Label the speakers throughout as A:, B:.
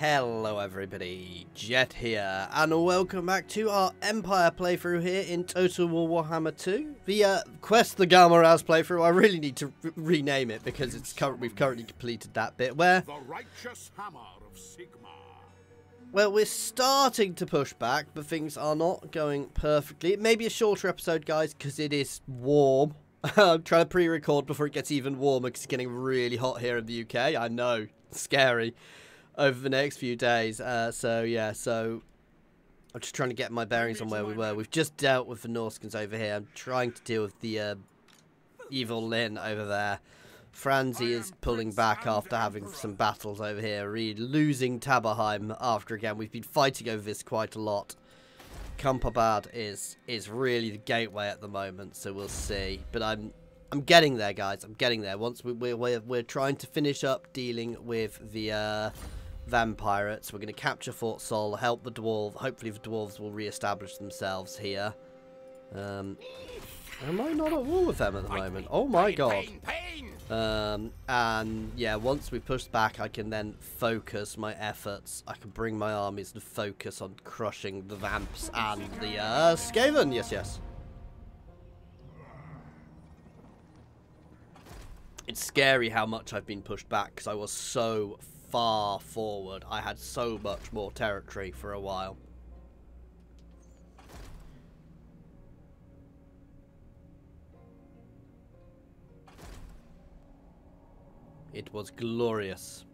A: Hello everybody, Jet here, and welcome back to our Empire playthrough here in Total War Warhammer 2. The uh, Quest the Ghal Maraz playthrough, I really need to re rename it because it's we've currently completed that bit where...
B: The righteous hammer of Sigmar.
A: Well, we're starting to push back, but things are not going perfectly. It may be a shorter episode, guys, because it is warm. I'm trying to pre-record before it gets even warmer because it's getting really hot here in the UK. I know, scary over the next few days. Uh, so yeah, so I'm just trying to get my bearings on where we were. We've just dealt with the Norscans over here. I'm trying to deal with the uh, evil Lyn over there. Franzi is pulling back after having some battles over here, losing Talabheim after again. We've been fighting over this quite a lot. Kemperbad is is really the gateway at the moment, so we'll see. But I'm I'm getting there, guys. I'm getting there. Once we, we're, we're, we're trying to finish up dealing with the uh, vampirates. We're going to capture Fort Soll, help the dwarves. Hopefully the dwarves will re-establish themselves here. Um, am I not at war with them at the moment? Oh my god. Um, and yeah, once we push back, I can then focus my efforts. I can bring my armies and focus on crushing the vamps and the uh, Skaven. Yes, yes. It's scary how much I've been pushed back because I was so far forward. I had so much more territory for a while. It was glorious.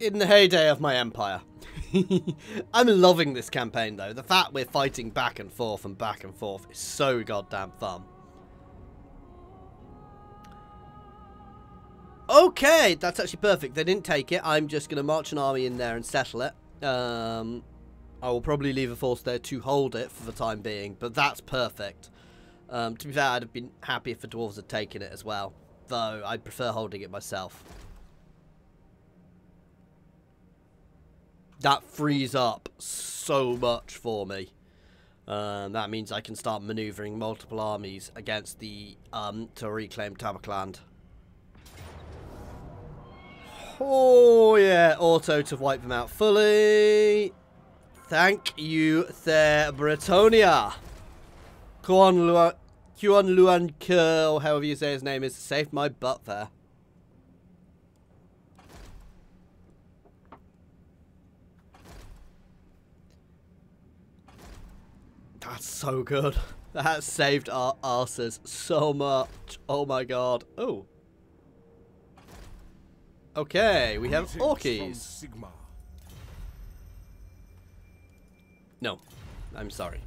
A: In the heyday of my empire. I'm loving this campaign though. The fact we're fighting back and forth and back and forth is so goddamn fun. Okay, that's actually perfect. They didn't take it. I'm just going to march an army in there and settle it. Um, I will probably leave a force there to hold it for the time being, but that's perfect. Um, to be fair, I'd have been happy if the dwarves had taken it as well, though I'd prefer holding it myself. That frees up so much for me. Um, that means I can start maneuvering multiple armies against the um, to reclaim Talabecland. Oh yeah, auto to wipe them out fully. Thank you, there, Bretonnia. Kuan Luan, Kuan Luan Curl, however you say his name is, saved my butt there. That's so good. That saved our asses so much. Oh my god. Oh. Okay, we have Orkies. No, I'm sorry.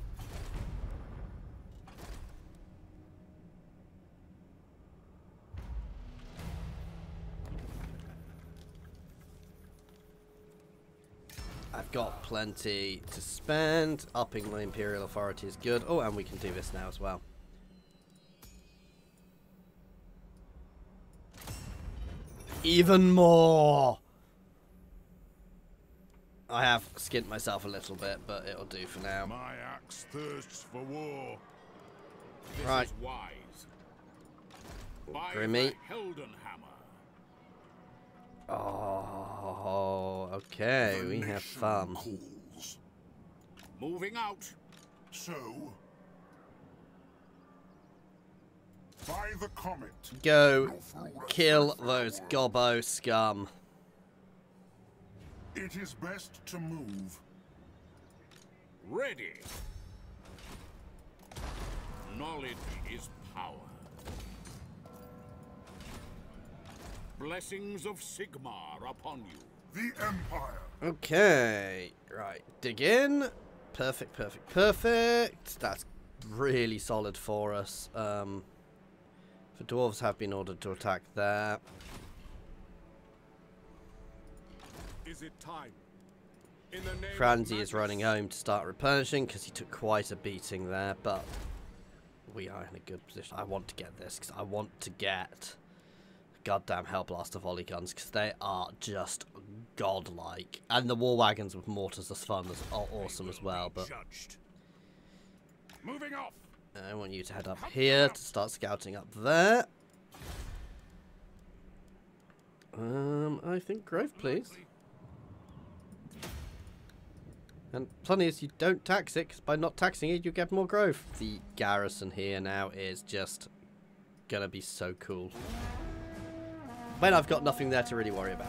A: Got plenty to spend. Upping my Imperial Authority is good. Oh, and we can do this now as well. Even more! I have skint myself a little bit, but it'll do for now.
B: My axe thirsts for war. This
A: right.
B: is wise. By
A: Grimmy.
B: the Heldenhammer.
A: Oh, okay,
C: The
A: we have fun.
C: calls.
B: Moving out.
C: So, by the comet,
A: Go kill those gobbo scum.
C: it is best to move.
B: Ready. Knowledge is power. Blessings of Sigmar upon you.
C: The Empire.
A: Okay, right, dig in. Perfect, perfect, perfect. That's really solid for us. Um, the dwarves have been ordered to attack there.
B: Is it time? In the name
A: Franzi is running home to start replenishing because he took quite a beating there, but we are in a good position. I want to get this because I want to get goddamn Hellblaster volley guns because they are just godlike. And the war wagons with mortars are fun, as, are awesome as well, but
B: Moving off.
A: I want you to head up here to start scouting up there. Um, I think growth, please. And funny is, you don't tax it, 'cause by not taxing it, you get more growth. The garrison here now is just gonna be so cool. When I've got nothing there to really worry about.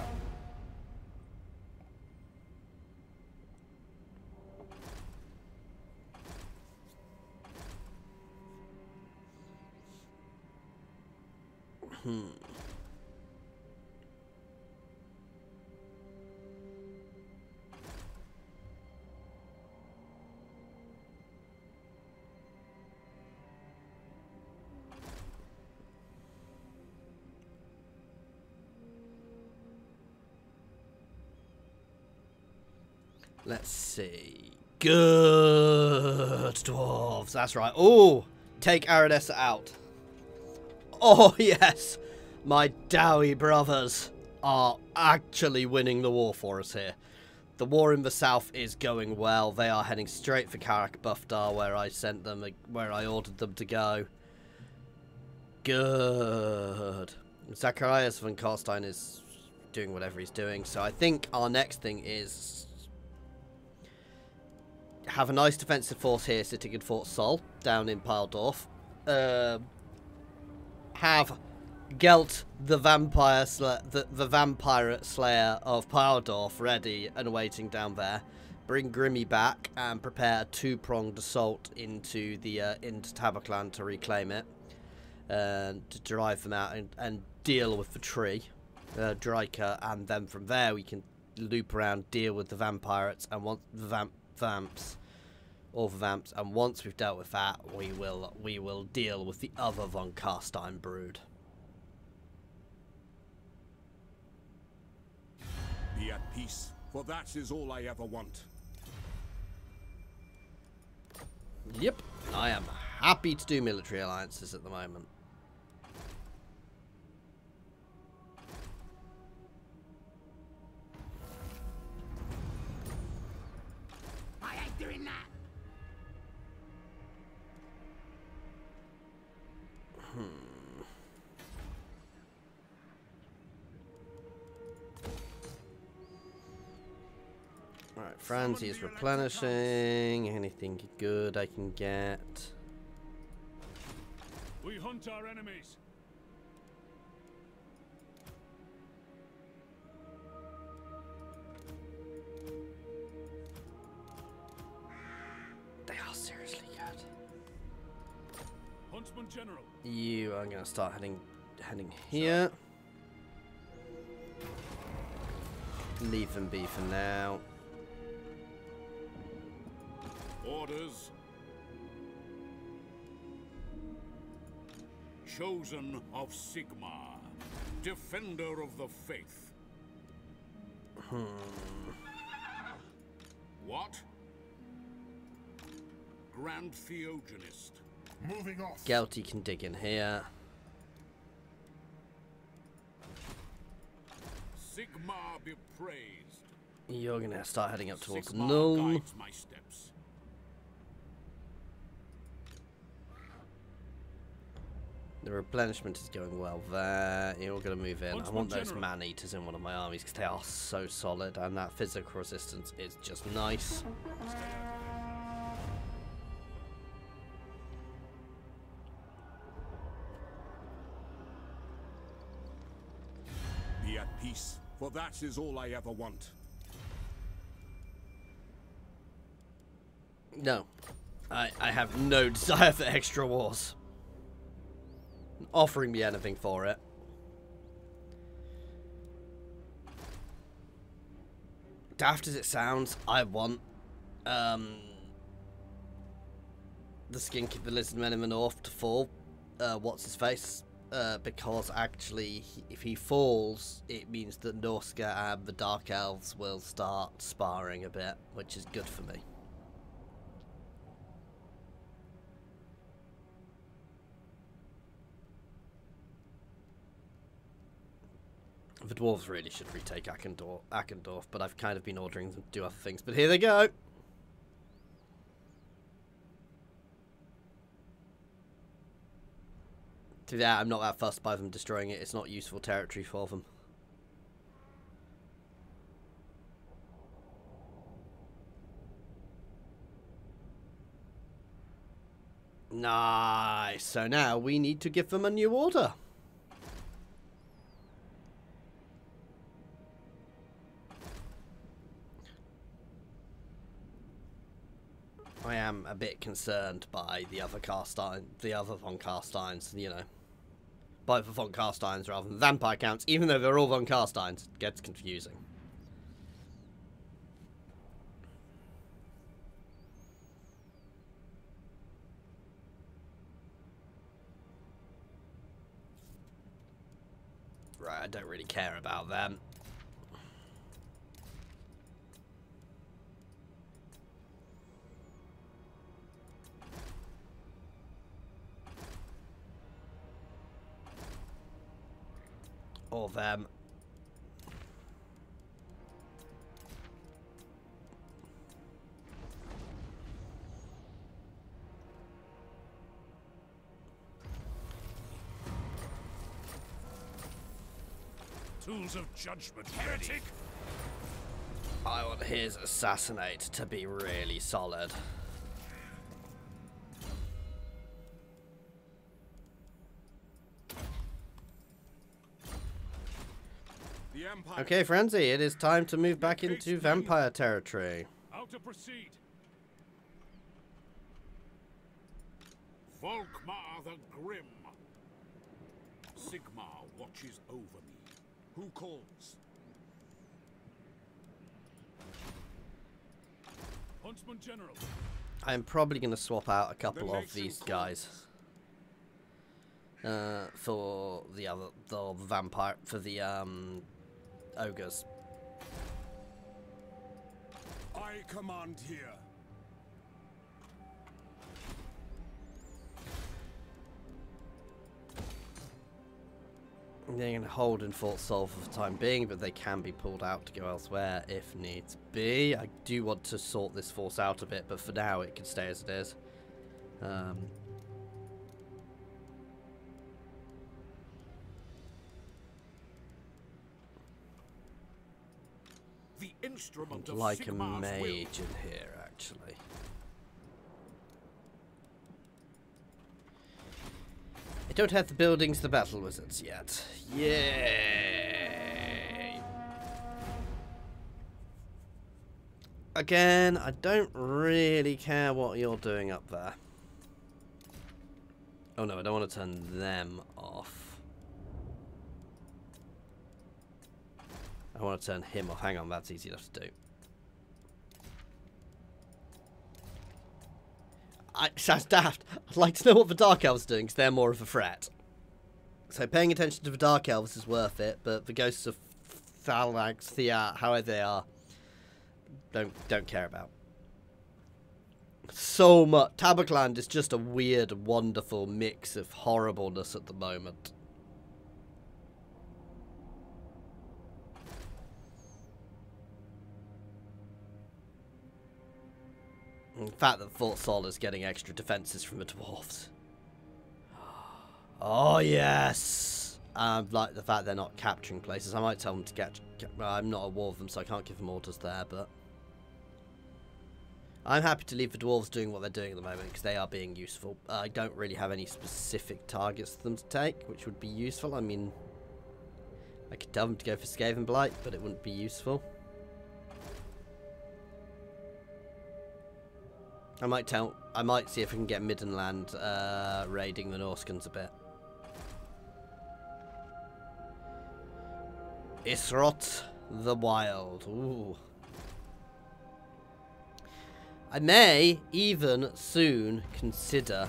A: Hmm. See. Good dwarves. That's right. Oh, take Aranessa out. Oh, yes. My Dowie brothers are actually winning the war for us here. The war in the south is going well. They are heading straight for Karak Bufdar, where I sent them, where I ordered them to go. Good. Zacharias von Carstein is doing whatever he's doing, so I think our next thing is have a nice defensive force here sitting in Fort Soll, down in Pfeildorf. Uh, have Gelt, the vampire, the, the vampire slayer of Pfeildorf, ready and waiting down there. Bring Grimmy back and prepare a two-pronged assault into the uh, into Talabecland to reclaim it, and to drive them out and, and deal with the tree, uh, Drycha, and then from there we can loop around, deal with the vampirates, and once the vamp vamps or the vamps, and once we've dealt with that, we will we will deal with the other von Carstein brood.
B: Be at peace, for that is all I ever want.
A: Yep, I am happy to do military alliances at the moment. Franzi is replenishing. Anything good I can get?
B: We hunt our enemies.
A: They are seriously good.
B: Huntsman General.
A: You are going to start heading heading here. Leave them be for now.
B: Orders. Chosen of Sigmar, defender of the faith. Hmm. What? Grand Theogonist.
C: Moving off.
A: Gelty can dig in here.
B: Sigmar be praised.
A: You're going to start heading up towards
B: Sigmar
A: Null. The replenishment is going well there. You're going to move in. I want those
B: General.
A: man-eaters in one of my armies because they are so solid and that physical resistance is just nice.
B: Be at peace, for that is all I ever want.
A: No. I, I have no desire for extra wars. Offering me anything for it. Daft as it sounds, I want um, the skink of the lizard men in the north to fall. Uh, what's his face? Uh, because actually, if he falls, it means that Norsca and the Dark Elves will start sparring a bit, which is good for me. The dwarves really should retake Akendorf, Akendorf, but I've kind of been ordering them to do other things. But here they go! To that, I'm not that fussed by them destroying it. It's not useful territory for them. Nice. So now we need to give them a new order. I am a bit concerned by the other cast the other von Carsteins, you know. By the von cast rather than vampire counts, even though they're all von Carsteins, it gets confusing. Right, I don't really care about them. Or them.
B: Tools of judgment, heretic!
A: I want his assassinate to be really solid.
B: The Empire.
A: Okay, Franzi, it is time to move back into vampire territory.
B: How to proceed? Volkmar the Grim. Sigmar watches over me. Who calls? Huntsman General.
A: I'm probably going to swap out a couple of these
B: calls.
A: guys. Uh, for the other, the vampire, for the, um, ogres.
B: I command here.
A: They're going to hold in Fort Soll for the time being, but they can be pulled out to go elsewhere if needs be. I do want to sort this force out a bit, but for now it can stay as it is. Um,
B: instrument of
A: like a mage
B: will.
A: in here, actually. I don't have the buildings, the battle wizards yet. Yay! Again, I don't really care what you're doing up there. Oh no, I don't want to turn them off. I want to turn him off. Hang on, that's easy enough to do. I, sounds daft. I'd like to know what the Dark Elves are doing, because they're more of a threat. So paying attention to the Dark Elves is worth it, but the Ghosts of Thalax, Theat, however they are, don't don't care about. So much. Talabecland is just a weird, wonderful mix of horribleness at the moment. The fact that Fort Soll is getting extra defenses from the dwarves. Oh yes. Um, like the fact they're not capturing places. I might tell them to get. I'm not a war of them, so I can't give them orders there. But I'm happy to leave the dwarves doing what they're doing at the moment because they are being useful. I don't really have any specific targets for them to take, which would be useful. I mean, I could tell them to go for Skaven Blight, but it wouldn't be useful. I might tell. I might see if we can get Middenland uh, raiding the Norscans a bit. Isrot the Wild. Ooh. I may even soon consider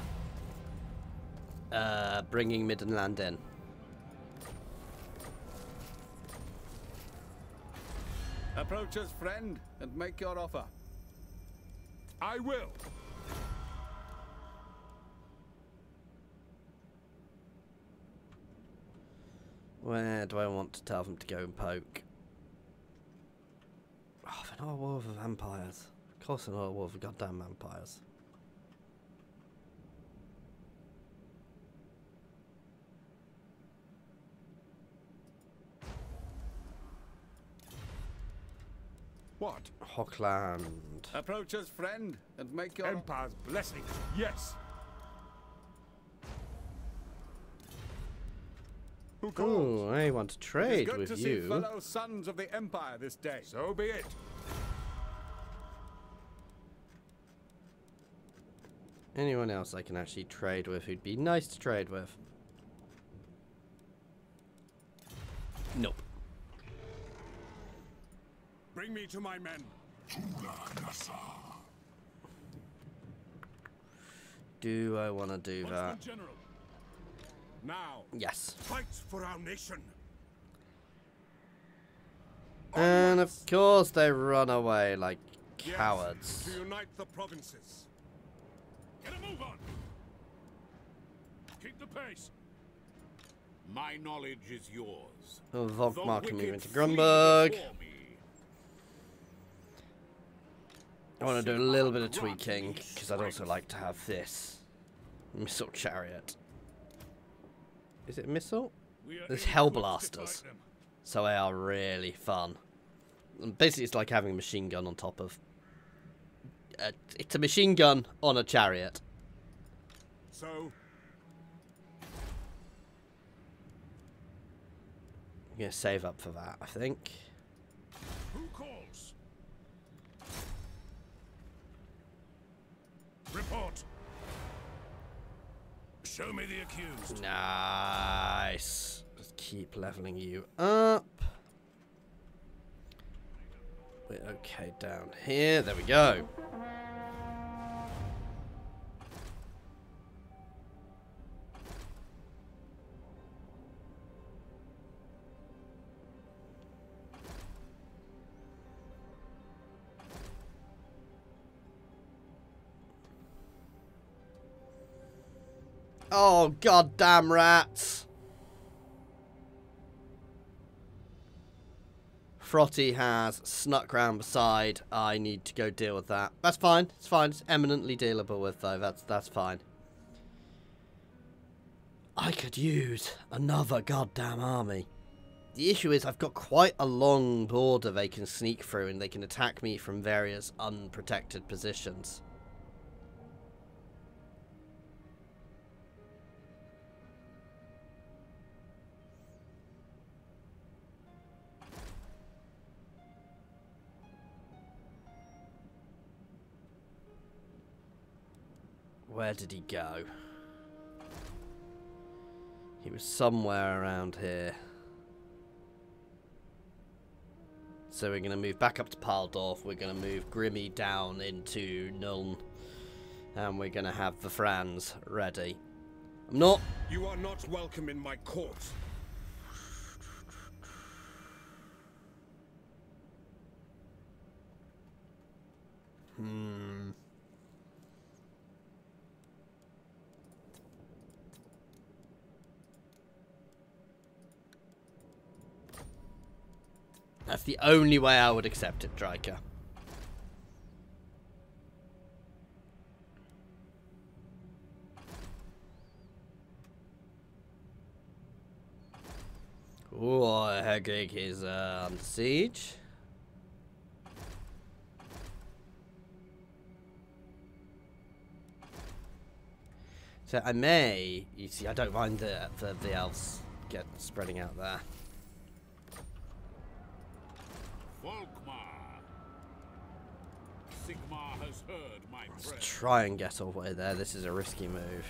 A: uh, bringing Middenland in.
D: Approach us, friend, and make your offer.
B: I will.
A: Where do I want to tell them to go and poke? Oh, they're not a war of vampires. Of course they're not a war of goddamn vampires.
D: What?
A: Hochland.
D: Approach us, friend, and make your...
E: Empire's blessing. Yes.
D: Who calls?
A: Oh, I want to
D: It is
A: trade
D: good
A: with
D: to see
A: you.
D: fellow sons of the Empire this day.
E: So be it.
A: Anyone else I can actually trade with who'd be nice to trade with? Nope.
E: Bring me to my men.
A: Do I want to do that?
E: General. Now,
A: Yes.
E: fight for our nation.
A: And of course they run away like
E: Yes,
A: cowards.
E: To unite the provinces. Get a move on. Keep the pace.
B: My knowledge is yours. The
A: Volkmar can move into
B: flee
A: Grunberg.
B: before me.
A: I want to do a little bit of tweaking because I'd also like to have this missile chariot. Is it missile? There's hell blasters. So they are really fun. And basically, it's like having a machine gun on top of. Uh, it's a machine gun on a chariot.
E: So,
A: I'm gonna save up for that, I think.
E: Report. Show me the accused.
A: Nice. Just keep leveling you up. We're okay down here. There we go. Oh, goddamn rats. Frotty has snuck round beside. I need to go deal with that. That's fine. It's fine. It's eminently dealable with, though. That's that's fine. I could use another goddamn army. The issue is I've got quite a long border they can sneak through and they can attack me from various unprotected positions. Where did he go? He was somewhere around here. So we're going to move back up to Pfeildorf. We're going to move Grimmy down into Nuln. And we're going to have the Franz ready. I'm not...
E: You are not welcome in my court.
A: Hmm. That's the only way I would accept it, Drycha. Ooh, Hergig is uh, siege. So I may, you see, I don't mind the the, the elves get spreading out there.
B: Volkmar. Sigmar has heard my
A: Let's
B: prayer.
A: try and get all the way there. This is a risky move.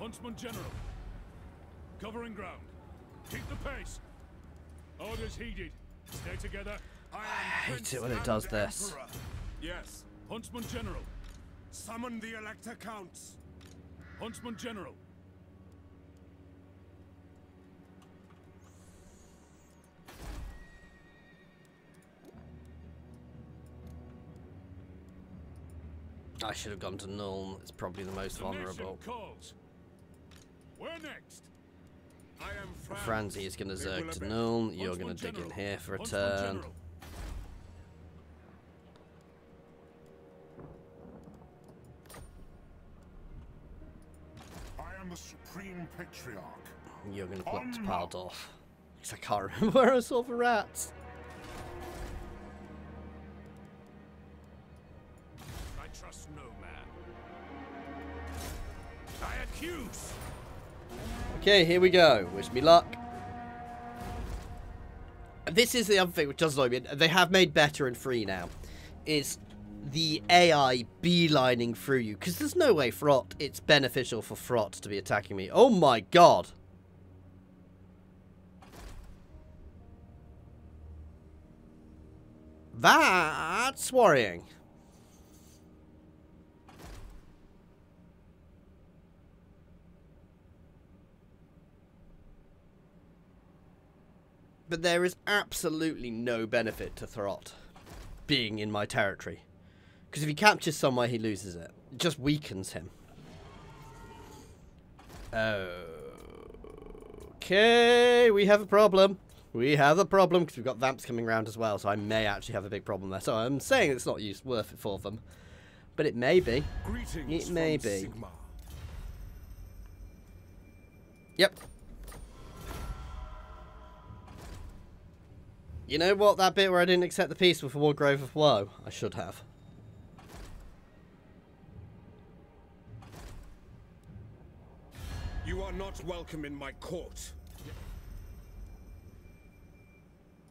E: Huntsman General. Covering ground. Keep the pace. Orders heeded. Stay together. I am
A: hate
E: Prince
A: it when it
E: and
A: does this.
E: Emperor. Yes. Huntsman General. Summon the Elector Counts. Huntsman General.
A: I should have gone to Nuln. It's probably the most
E: The
A: vulnerable.
E: calls. Where next? I am
A: Franzi is going to zerg to. Nuln. You're going to dig in here for a
E: Huntsman
A: turn.
E: General.
C: I am the Supreme Patriarch.
A: You're going to put to. Pfeildorf. Because I can't remember where I saw the rats.
E: Trust no man. I accuse.
A: Okay, here we go. Wish me luck. This is the other thing which does annoy me. They have made better and free now. Is the AI beelining through you. Because there's no way Frot, it's beneficial for Frot to be attacking me. Oh my god. That's worrying. But there is absolutely no benefit to Throt being in my territory. Because if he captures somewhere, he loses it. It just weakens him. Okay, we have a problem. We have a problem because we've got Vamps coming around as well, so I may actually have a big problem there. So I'm saying it's not use worth it for them. But it may be.
C: Greetings
A: It may be.
C: Sigmar.
A: Yep. You know what? That bit where I didn't accept the peace with Wargrove of Woe? I should have.
C: You are not welcome in my court.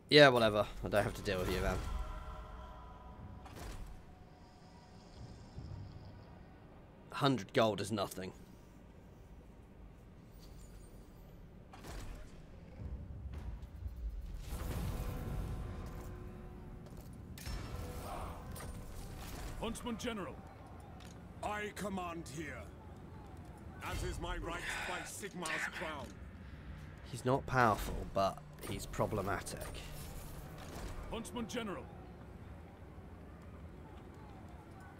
A: Yeah, whatever. I don't have to deal with you, man. Hundred gold is nothing.
E: Huntsman General.
C: I command here. As is my right by Sigmar's crown.
A: He's not powerful, but he's problematic.
E: Huntsman General.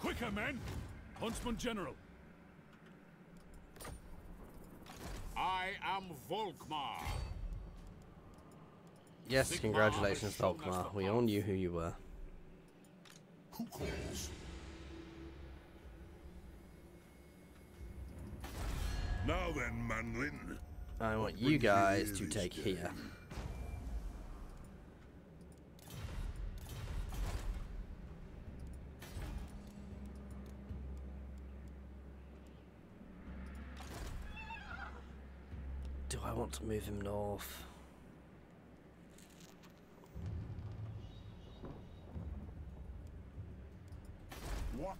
E: Quicker, men! Huntsman General.
B: I am Volkmar.
A: Yes,
B: Sigmar
A: congratulations,
B: has shown us
A: Volkmar. We all knew who you were.
C: Who calls? Now then, Manlin.
A: I want you guys to take
C: day?
A: here. Do I want to move him north?
C: What?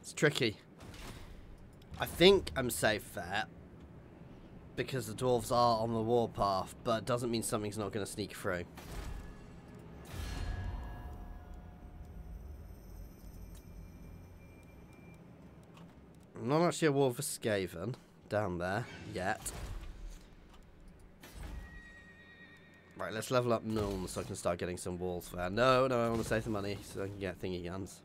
A: It's tricky. I think I'm safe there. Because the dwarves are on the warpath, but it doesn't mean something's not going to sneak through. I'm not actually a war for Skaven down there yet. Right, let's level up Nuln so I can start getting some walls there. No, no, I want to save the money so I can get thingy guns.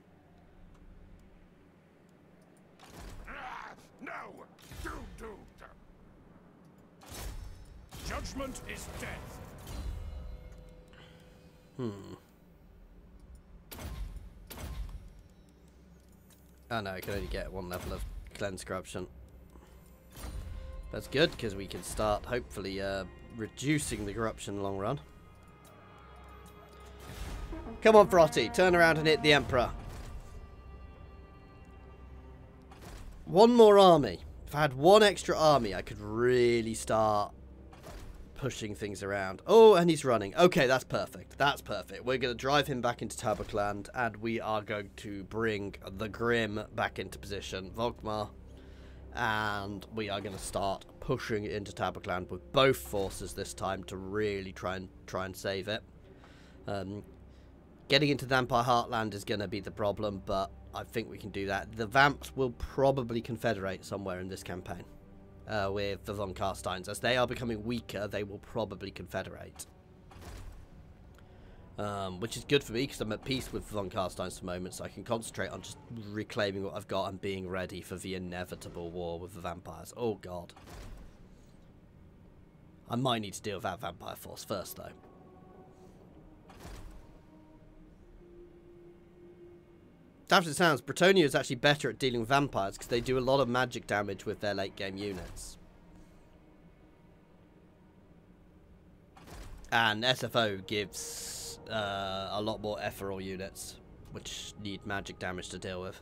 E: Judgment is death. Hmm.
A: Oh no, I can only get one level of cleanse corruption. That's good because we can start hopefully uh, reducing the corruption the long run. Come on, Frotty, turn around and hit the Emperor. One more army. If I had one extra army, I could really start pushing things around. Oh, and he's running. Okay, that's perfect. That's perfect. We're going to drive him back into Talabecland, and we are going to bring the Grim back into position. Volkmar. And we are going to start pushing into Talabecland with both forces this time to really try and try and save it. Um, getting into the Vampire Heartland is going to be the problem, but I think we can do that. The Vamps will probably confederate somewhere in this campaign uh, with the Von Carsteins. As they are becoming weaker, they will probably confederate. Um, which is good for me because I'm at peace with Von Carsteins for the moment, so I can concentrate on just reclaiming what I've got and being ready for the inevitable war with the vampires. Oh god. I might need to deal with that vampire force first, though. Daft as it sounds, Bretonnia is actually better at dealing with vampires because they do a lot of magic damage with their late game units. And SFO gives uh, a lot more ethereal units which need magic damage to deal with.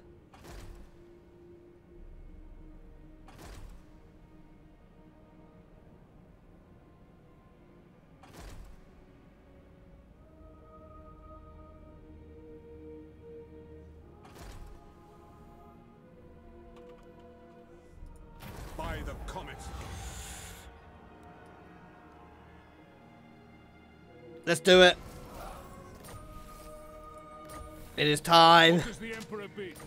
C: The comet.
A: Let's do it. It is time.
E: What does the Emperor bid?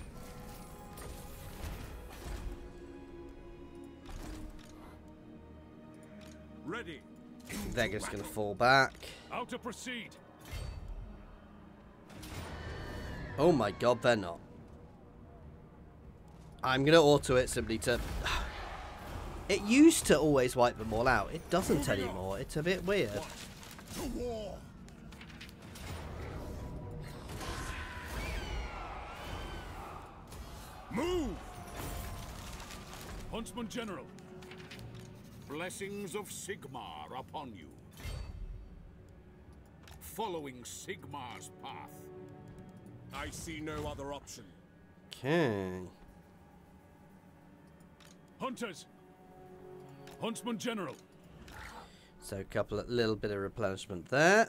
C: Ready.
A: Vega's gonna fall back.
E: How to proceed?
A: Oh my god, they're not. I'm gonna auto it simply to. It used to always wipe them all out. It doesn't anymore. It's a bit weird.
C: Move.
E: Huntsman General.
B: Blessings of Sigmar upon you. Following Sigmar's path.
C: I see no other option.
A: Okay.
E: Hunters. Huntsman General.
A: So a couple of little bit of replenishment there.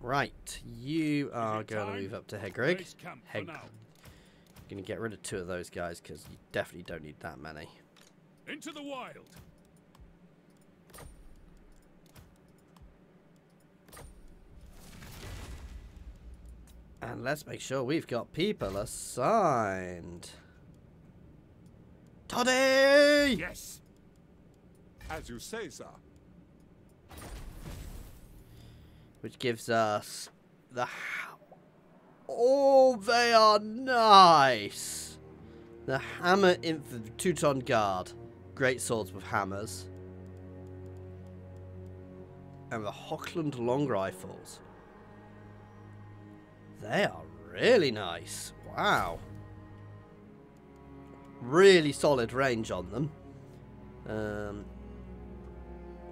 A: Right, you are going to move up to
E: Hergig.
A: Heg. Going to get rid of two of those guys because you definitely don't need that many.
E: Into the wild.
A: And let's make sure we've got people assigned. Toddy!
E: Yes.
C: As you say, sir.
A: Which gives us the. Oh, they are nice! The Hammer Infantry, Teutogen Guard. Great swords with hammers. And the Hochland Long Rifles. They are really nice. Wow. Really solid range on them. Um,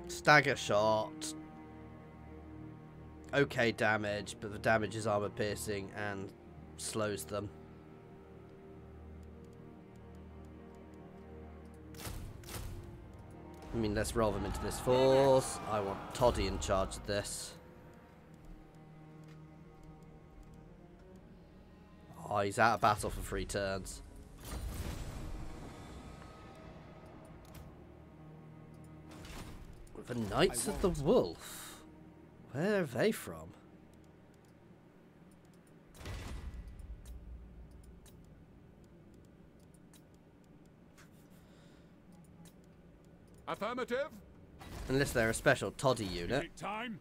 A: stagger shot. Okay damage, but the damage is armor piercing and slows them. I mean, let's roll them into this force. I want Toddy in charge of this. Oh, he's out of battle for three turns. The Knights of the Wolf. Where are they from?
D: Affirmative.
A: Unless they're a special toddy unit.
E: time?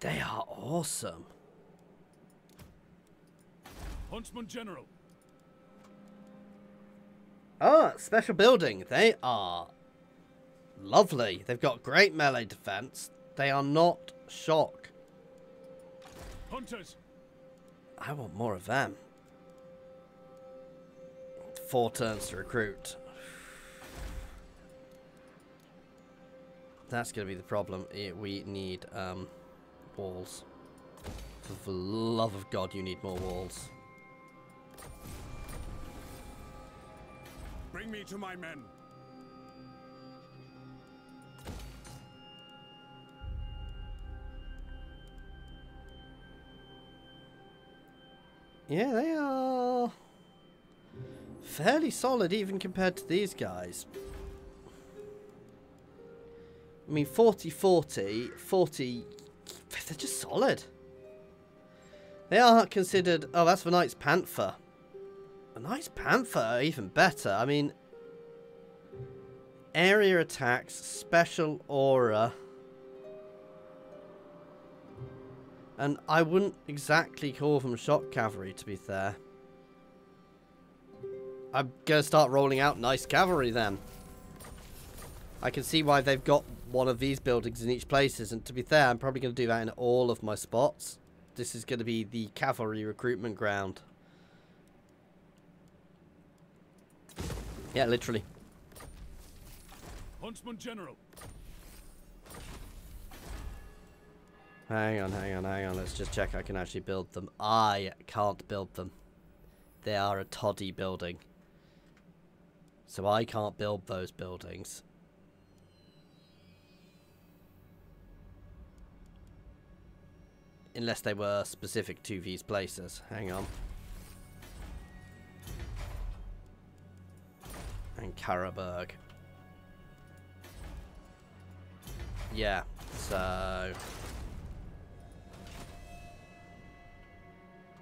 A: They are awesome.
E: Huntsman General.
A: Oh, special building. They are lovely. They've got great melee defense. They are not shock.
E: Hunters.
A: I want more of them. Four turns to recruit. That's going to be the problem. We need um, walls. For the love of God, you need more walls.
C: Bring me to my men.
A: Yeah, they are fairly solid even compared to these guys. I mean, 40 40, 40, they're just solid. They are considered. Oh, that's the Knight's Panther. A nice Panther, even better. I mean, area attacks, special aura. And I wouldn't exactly call them shock cavalry, to be fair. I'm going to start rolling out nice cavalry then. I can see why they've got one of these buildings in each places. And to be fair, I'm probably going to do that in all of my spots. This is going to be the cavalry recruitment ground. Yeah, literally.
E: Huntsman General.
A: Hang on, hang on, hang on. Let's just check I can actually build them. I can't build them. They are a toddy building. So I can't build those buildings. Unless they were specific to these places. Hang on. And Carroburg. Yeah, so...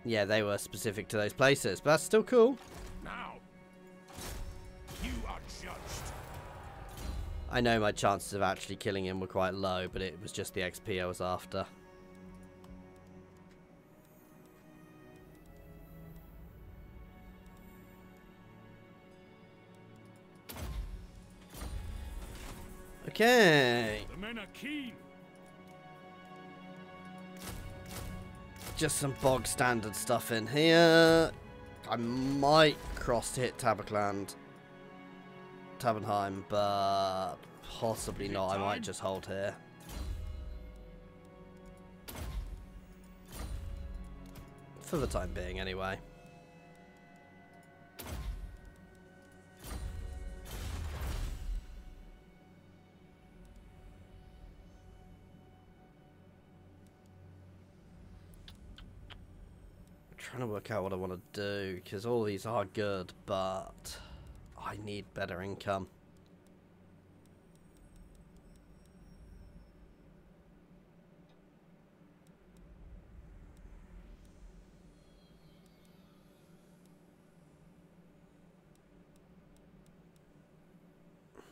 A: Yeah, they were specific to those places, but that's still cool.
E: Now, you are judged.
A: I know my chances of actually killing him were quite low, but it was just the XP I was after. Okay,
E: The men are keen.
A: just some bog standard stuff in here. I might cross to hit Talabecland, Talabheim, but possibly not. I might just hold here. For the time being, anyway. Trying to work out what I want to do because all these are good, but I need better income.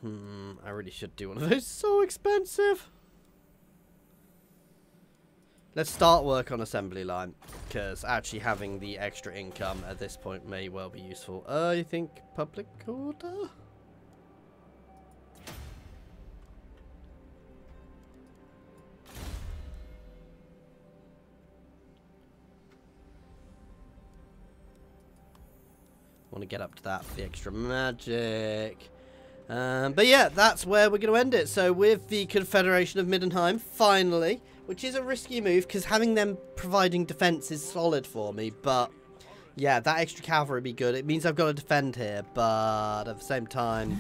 A: Hmm, I really should do one of those. So expensive. Let's start work on assembly line, because actually having the extra income at this point may well be useful. Uh, you think public order? Want to get up to that for the extra magic. Um, but yeah, that's where we're going to end it. So with the Confederation of Middenheim, finally, which is a risky move because having them providing defense is solid for me. But yeah, that extra cavalry would be good. It means I've got to defend here, but at the same time,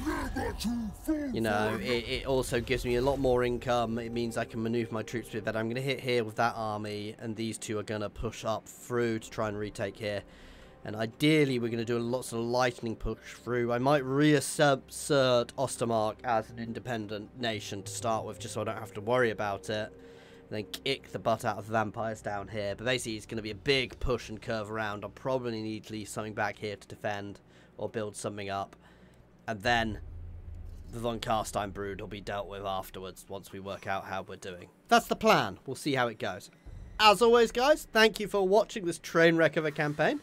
A: you know, it, it also gives me a lot more income. It means I can maneuver my troops a bit better. I'm going to hit here with that army, and these two are going to push up through to try and retake here. And ideally, we're going to do lots of lightning push through. I might reassert Ostermark as an independent nation to start with, just so I don't have to worry about it. And then kick the butt out of the vampires down here. But basically, it's going to be a big push and curve around. I'll probably need to leave something back here to defend or build something up. And then the Von Carstein brood will be dealt with afterwards once we work out how we're doing. That's the plan. We'll see how it goes. As always, guys, thank you for watching this train wreck of a campaign.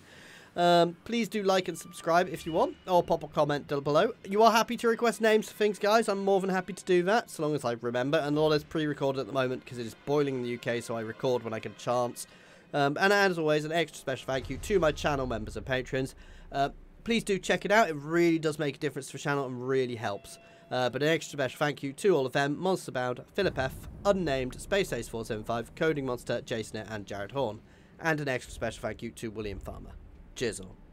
A: Um, please do like and subscribe if you want, or pop a comment down below. You are happy to request names for things, guys. I'm more than happy to do that, so long as I remember. And all is pre-recorded at the moment because it is boiling in the UK, so I record when I a chance. Um, and as always, an extra special thank you to my channel members and patrons. Uh, please do check it out. It really does make a difference for the channel and really helps. Uh, but an extra special thank you to all of them, Monster Bound, Philip F, Unnamed, Space Ace 475, Coding Monster, Jason and Jared Horn. And an extra special thank you to William Farmer. All.